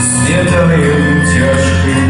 Светом и тяжким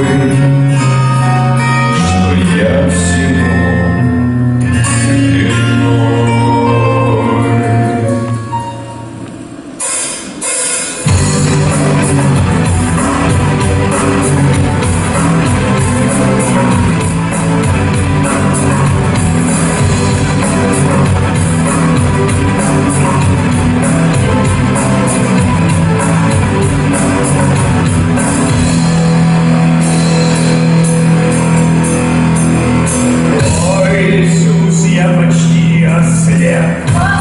Brasília.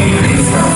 beautiful.